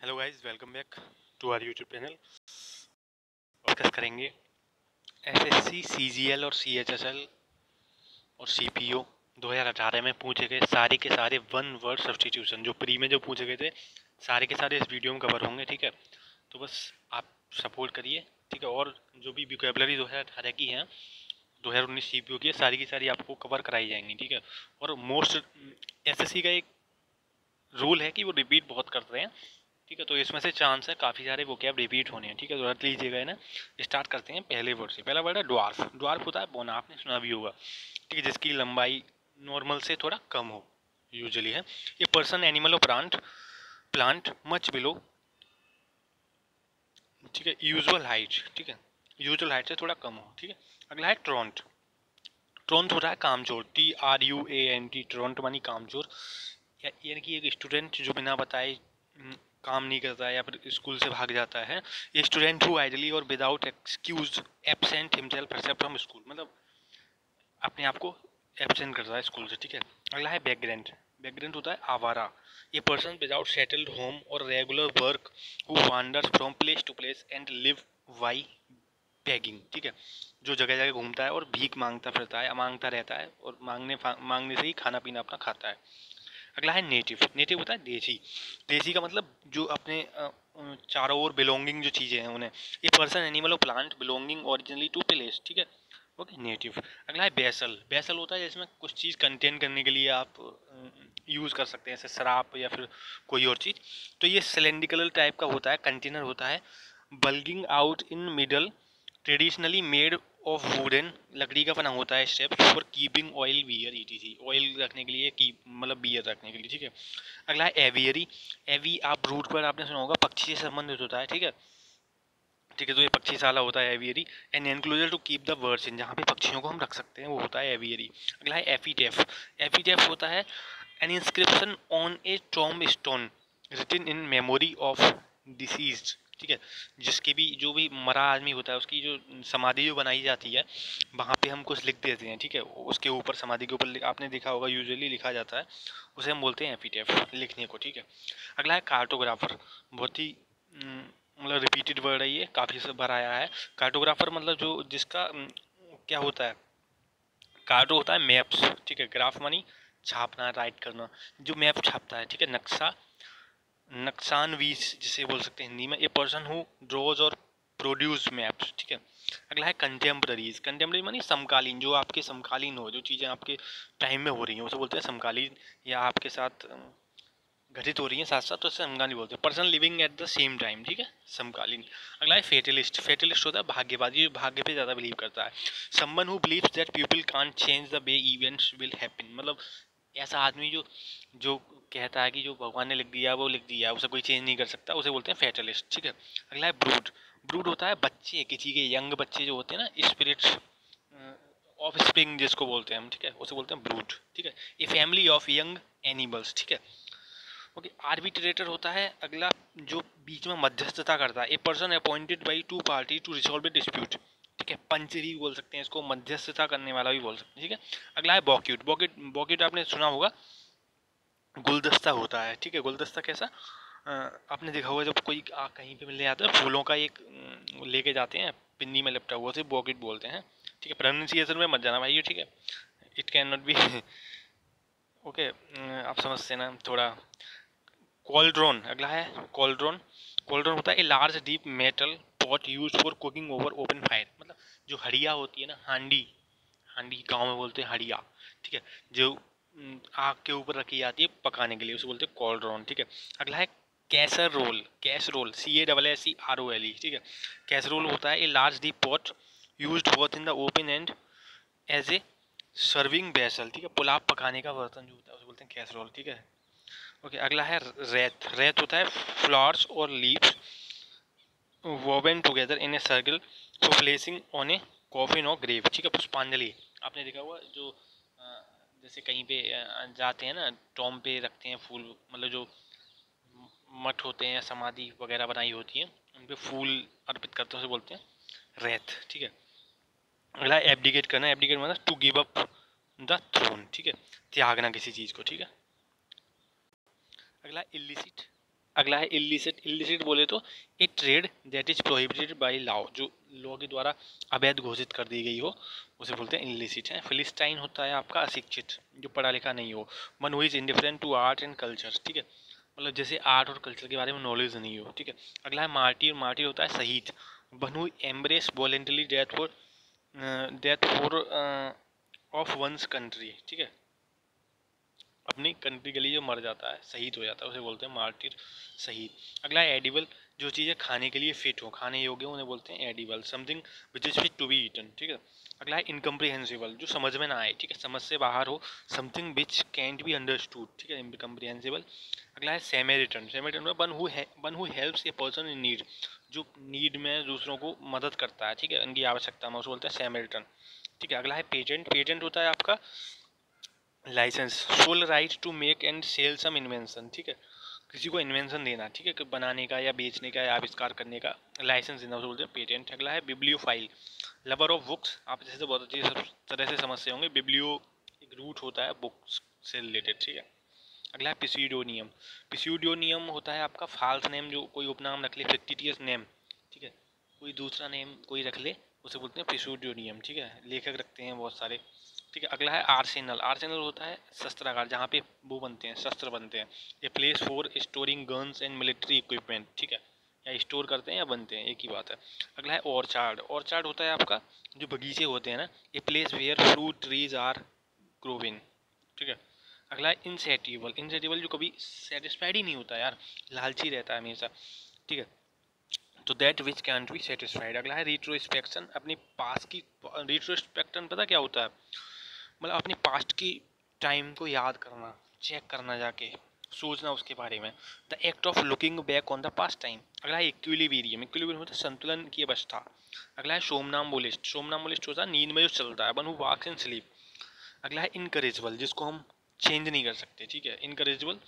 Hello guys welcome back to our YouTube channel discuss करेंगे. SSC CGL और CHSL और CPO 2018 में पूछे गए सारे के सारे वन वर्ड सब्सटीट्यूशन जो प्री में जो पूछे गए थे, सारे के सारे इस वीडियो में कवर होंगे, ठीक है? तो बस आप सपोर्ट करिए, ठीक है? और जो भी विकेबलरी दो हज़ार अठारह की है, दो हज़ार उन्नीस सी की सारी की सारी आपको कवर कराई जाएँगी, ठीक है? और मोस्ट एसएससी का एक रूल है कि वो रिपीट बहुत करते हैं. ठीक है तो इसमें से चांस है, काफ़ी सारे वो कैब रिपीट होने हैं, ठीक है तो रट लीजिएगा ना स्टार्ट करते हैं पहले वर्ड से। पहला वर्ड है ड्वार्फ ड्वार्फ होता है बोना आपने सुना भी होगा। ठीक है, जिसकी लंबाई नॉर्मल से थोड़ा कम हो यूजली है। ये पर्सन एनिमल और प्लांट प्लांट मच बिलो ठीक है यूजुअल हाइट ठीक है यूजुअल हाइट से थोड़ा कम हो, ठीक है। अगला है ट्रॉन्ट ट्रॉन्ट होता है कामचोर T R U A N T truant मानी कामचोर। यानी कि एक स्टूडेंट जो बिना बताए काम नहीं करता है या फिर स्कूल से भाग जाता है ये स्टूडेंट हु आइडली और without excuse absent himself except from school मतलब अपने आप को एबसेंट करता है स्कूल से, ठीक है? अगला है बैकग्राउंड बैकग्राउंड होता है आवारा. ये पर्सन विदाउट सेटल्ड होम और regular work who wanders from place to place and live by begging ठीक है? जो जगह जगह घूमता है और भीख माँगता फिरता है, माँगता रहता है और मांगने मांगने से ही खाना पीना अपना खाता है। अगला है नेटिव नेटिव होता है देसी। देसी का मतलब जो अपने चारों ओर बिलोंगिंग जो चीज़ें हैं उन्हें। ए पर्सन एनिमल और plant belonging originally to place ठीक है? ओके नेटिव अगला है बेसल बेसल होता है जिसमें कुछ चीज़ कंटेन करने के लिए आप यूज़ कर सकते हैं, जैसे शराब या फिर कोई और चीज़। तो ये सिलेंडिकल टाइप का होता है कंटेनर होता है। Bulging out in middle traditionally made of wooden लकड़ी का बना होता है step for keeping oil beer E T C oil रखने के लिए की मतलब बियर रखने के लिए, ठीक है? अगला है एवियरी एवी आप रूट पर, आपने सुना होगा, पक्षी से संबंधित होता है, ठीक है? ठीक है तो ये पक्षी साला होता है aviary and enclosure to keep the birds in जहाँ पे पक्षियों को हम रख सकते हैं, वो होता है एवियरी अगला है एफीटेफ एफीटेफ होता है an inscription on a tombstone written in memory of deceased ठीक है? जिसकी भी, जो भी मरा आदमी होता है, उसकी जो समाधि जो बनाई जाती है, वहाँ पे हम कुछ लिख देते हैं, ठीक है? उसके ऊपर, समाधि के ऊपर आपने देखा होगा यूजुअली लिखा जाता है, उसे हम बोलते हैं एफ़ लिखने को, ठीक है? अगला है कार्टोग्राफर बहुत ही मतलब रिपीटेड वर्ड है ये, काफ़ी से बार आया है। कार्टोग्राफर मतलब जो, जिसका क्या होता है? कार्टो होता है मैप्स ठीक है? ग्राफ मनी छापना राइट करना, जो मैप छापता है, ठीक है? नक्शा नक्सानवीस जिसे बोल सकते हैं हिंदी में ए पर्सन हु ड्रॉज और प्रोड्यूस मैप्स ठीक है? अगला है कंटेम्प्रेरीज कंटेम्प्रेरी मानी समकालीन, जो आपके समकालीन हो, जो चीज़ें आपके टाइम में हो रही हैं, उसे बोलते हैं समकालीन, या आपके साथ घटित हो रही हैं साथ साथ तो समकालीन बोलते हैं। Person living at the same time ठीक है? समकालीन। अगला है फेटलिस्ट फेटलिस्ट होता है भाग्यवादी, जो भाग्य पे ज़्यादा बिलीव करता है। Someone who believe that people can change the way events will happen मतलब ऐसा आदमी जो जो कहता है कि जो भगवान ने लिख दिया, वो लिख दिया, उसे कोई चेंज नहीं कर सकता, उसे बोलते हैं फेटलिस्ट ठीक है? अगला है ब्रूड ब्रूड होता है बच्चे, किसी के यंग बच्चे जो होते हैं ना स्पिरिट्स ऑफ़ स्प्रिंग जिसको बोलते हैं हम, ठीक है? उसे बोलते हैं ब्रूड ठीक है? ये फैमिली ऑफ़ यंग एनिमल्स ठीक है? ओके आर्बिट्रेटर होता है अगला जो बीच में मध्यस्थता करता है। A person appointed by two party to resolve a dispute ठीक है पंचरी बोल सकते हैं इसको मध्यस्थता करने वाला भी बोल सकते हैं ठीक है? अगला है बॉक्यूट। बॉकेट बॉकेट आपने सुना होगा गुलदस्ता होता है ठीक है? गुलदस्ता कैसा? आपने देखा होगा जब कोई आ, कहीं पे मिलने आता है फूलों का एक लेके जाते हैं पिन्नी में लिपटा हुआ उसे बॉकेट बोलते हैं ठीक है? प्रोनाउंसिएशन में मत जाना भाई ठीक है? It can not be okay आप समझते ना थोड़ा। कोल्ड्रोन अगला है कोल्ड्रोन। कोल्ड्रोन होता है a large deep metal pot use for cooking over open fire मतलब जो हड़िया होती है ना, हांडी हांडी गाँव में बोलते हैं हड़िया, ठीक है? जो आग के ऊपर रखी जाती है पकाने के लिए, उसे बोलते हैं कॉल्ड्रॉन ठीक है? अगला है casserole, casserole C A double S C R O L E ठीक है? कैस रोल होता है a large deep pot use both in the open and as a serving vessel ठीक है? पुलाव पकाने का बर्तन जो होता है, उसे बोलते हैं कैस रोल, ठीक है? ओके अगला है रेत रेत होता है फ्लावर्स और leaves. Woven together in a circle for placing on a coffin or grave ठीक है, पुष्पांजलि, आपने देखा हुआ जो जैसे कहीं पे जाते हैं ना, टॉम पे रखते हैं फूल मतलब जो मठ होते हैं समाधि वगैरह बनाई होती है, उन पर फूल अर्पित करते हैं, उसे बोलते हैं रेत, ठीक है। अगला एब्डिकेट करना एब्डिकेट मतलब to give up the throne ठीक है, त्यागना किसी चीज़ को, ठीक है। अगला इलिसिट अगला है इलिसिट इलिसिट बोले तो a trade that is prohibited by law जो लॉ के द्वारा अवैध घोषित कर दी गई हो, उसे बोलते हैं इलिसिट है। फिलिस्टाइन होता है आपका अशिक्षित, जो पढ़ा लिखा नहीं हो। One who is indifferent to art and culture ठीक है? मतलब जैसे आर्ट और कल्चर के बारे में नॉलेज नहीं हो, ठीक है? अगला है मार्टिर मार्टिर होता है शहीद। One who embrace voluntarily death for death for of one's country ठीक है? अपनी कंट्री के लिए जो मर जाता है, शहीद हो जाता है, उसे बोलते हैं मार्टिर शहीद। अगला एडिबल जो चीज़ें खाने के लिए फिट हो, खाने योग्य उन्हें बोलते हैं edible something which is fit to be eaten ठीक है? अगला है इनकम्प्रीहेंसिबल जो समझ में ना आए, ठीक है? समझ से बाहर हो something which can't be understood ठीक है? इनकम्प्रीहेंसिबल अगला है Samaritan Samaritan one who one who helps a person in need जो नीड में दूसरों को मदद करता है, ठीक है? उनकी आवश्यकता में उसे बोलते हैं सेमेरिटन ठीक है? अगला है पेटेंट पेटेंट होता है आपका license sole right to make and sell some invention ठीक है? किसी को इन्वेंशन देना, ठीक है? बनाने का या बेचने का या आविष्कार करने का लाइसेंस देना उसे बोलते हैं पेटेंट अगला है bibliophile lover of books आप जैसे बहुत अच्छी सब तरह से समझते होंगे बिब्लियो एक रूट होता है बुक्स से रिलेटेड ठीक है? अगला है पिसीडोनियम पिसीडोनियम होता है आपका फाल्स नेम जो कोई उपनाम रख ले फिक्टिटियस नेम ठीक है? कोई दूसरा नेम कोई रख ले, उसे बोलते हैं पिसूडियोनियम ठीक है? लेखक रखते हैं बहुत सारे। ठीक है, अगला है आर्सेनल आर्सेनल होता है शस्त्रागार, जहाँ पे वो बनते हैं, शस्त्र बनते हैं। A place for storing guns and military equipment ठीक है? या स्टोर करते हैं या बनते हैं, एक ही बात है। अगला है ऑर्चार्ड ऑर्चार्ड होता है आपका, जो बगीचे होते हैं ना a place where fruit trees are growing ठीक है? अगला है इनसेटिबल इनसेटिबल जो कभी सेटिस्फाइड ही नहीं होता यार, लालची रहता है हमेशा, ठीक है? तो that which can be satisfied अगला है रिट्रोस्पेक्शन अपने पास की रिट्रोस्पेक्शन पता क्या होता है? मतलब अपने पास्ट की टाइम को याद करना चेक करना जाके, सोचना उसके बारे में। The act of looking back on the past time अगला है इक्विलिबीरियम इक्विलिबीरियम होता है संतुलन की अवस्था। अगला है सोमनाम बोलिस्ट सोमनाम बोलिस्ट होता है नींद में जो चलता है बन हु वाक्स इन स्लीप अगला है इनकरेजेबल जिसको हम चेंज नहीं कर सकते, ठीक है? इनकरेजेबल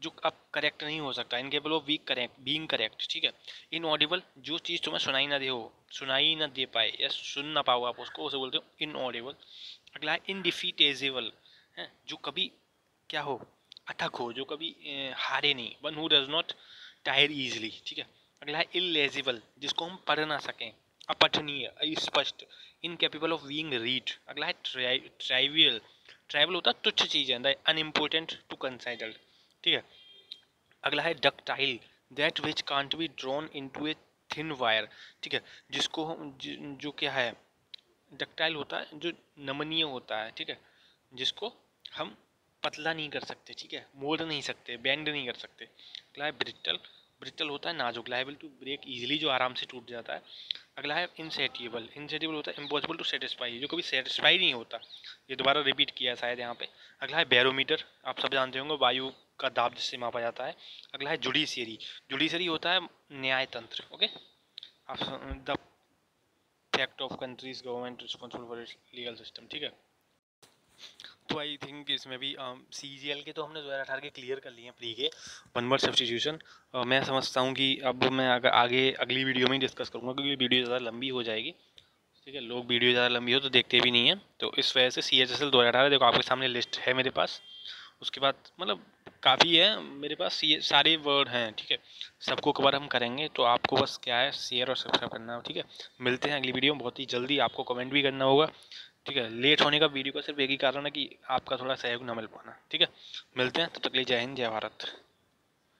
जो अब करेक्ट नहीं हो सकता incapable of weak correct being correct ठीक है? इन ऑडिबल जो चीज़ तुम्हें सुनाई ना दे हो, सुनाई ना दे पाए, या सुन ना पाओ आप उसको, उसे बोलते हो इन ऑडिबल अगला है इनडिफीटेजेबल है, जो कभी क्या हो, अथक हो, जो कभी हारे नहीं one who does not tire easily ठीक है? अगला है इलेजिबल जिसको हम पढ़ ना सकें, अपठनीय स्पष्ट इनकेपेबल ऑफ़ बींग रीड अगला है ट्राइवियल ट्राइवल होता है, तुच्छ चीज़ है अनइम्पोर्टेंट टू कंसाइडर ठीक है? अगला है ductile that which can't be drawn into a thin wire ठीक है? जिसको हम जो क्या है डक्टाइल होता है, जो नमनीय होता है, ठीक है, जिसको हम पतला नहीं कर सकते, ठीक है, मोड़ नहीं सकते बेंड नहीं कर सकते। अगला है ब्रिटल ब्रिटल होता है नाजुक लाइबल टू ब्रेक इजीली जो आराम से टूट जाता है। अगला है इनसेटिबल इनसेटिबल होता है इम्पॉसिबल टू सेटिस्फाई जो कभी सेटिस्फाई नहीं होता, ये दोबारा रिपीट किया शायद यहाँ पे। अगला है बैरोमीटर आप सब जानते होंगे, वायु का दाब जिससे मापा जाता है। अगला है जुडिशियरी जुडिशियरी होता है न्याय तंत्र okay the fact of countries government responsible for legal system ठीक है? तो आई थिंक इसमें भी सी जी एल के तो हमने दो हज़ार अठारह के क्लियर कर लिए हैं प्री के वन वर्ड सब्सटीट्यूशन मैं समझता हूँ कि अब मैं अगर आगे अगली वीडियो में ही डिस्कस करूँगा, क्योंकि वीडियो ज़्यादा लंबी हो जाएगी, ठीक है? लोग वीडियो ज़्यादा लंबी हो तो देखते भी नहीं हैं। तो इस वजह से सी एच एस एल दो हज़ार अठारह, देखो आपके सामने लिस्ट है मेरे पास। उसके बाद मतलब काफ़ी है। मेरे पास ये सारे वर्ड हैं, ठीक है। सबको कवर हम करेंगे तो आपको बस क्या है शेयर और सब्सक्राइब करना हो ठीक है। मिलते हैं अगली वीडियो में, बहुत ही जल्दी आपको कमेंट भी करना होगा, ठीक है। लेट होने का वीडियो का सिर्फ़ एक ही कारण है कि आपका थोड़ा सहयोग ना मिल पाना, ठीक है। मिलते हैं, तब तो तक ले जय हिंद, जय भारत।